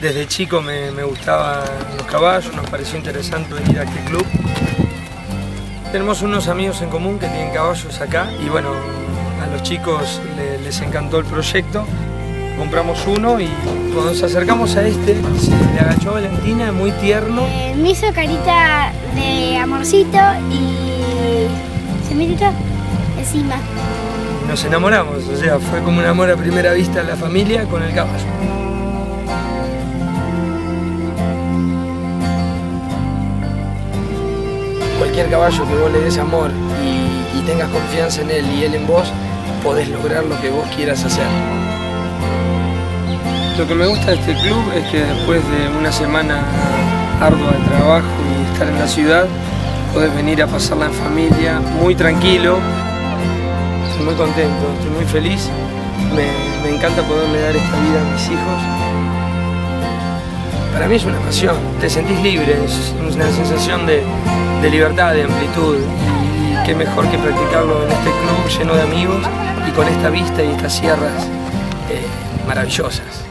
Desde chico me, me gustaban los caballos, nos pareció interesante venir a este club. Tenemos unos amigos en común que tienen caballos acá y bueno, a los chicos le- les encantó el proyecto. Compramos uno y cuando nos acercamos a este, se le agachó Valentina, es muy tierno. Eh, me hizo carita de amorcito y se me tiró encima. Nos enamoramos, o sea, fue como un amor a primera vista a la familia con el caballo. Cualquier caballo que vos le des amor y, y tengas confianza en él y él en vos, podés lograr lo que vos quieras hacer. Lo que me gusta de este club es que después de una semana ardua de trabajo y estar en la ciudad, podés venir a pasarla en familia, muy tranquilo, Estoy muy contento, estoy muy feliz. Me, me encanta poderle dar esta vida a mis hijos. Para mí es una pasión, te sentís libre, es una sensación de, libertad, de amplitud. Y, qué mejor que practicarlo en este club lleno de amigos y con esta vista y estas sierras eh, maravillosas.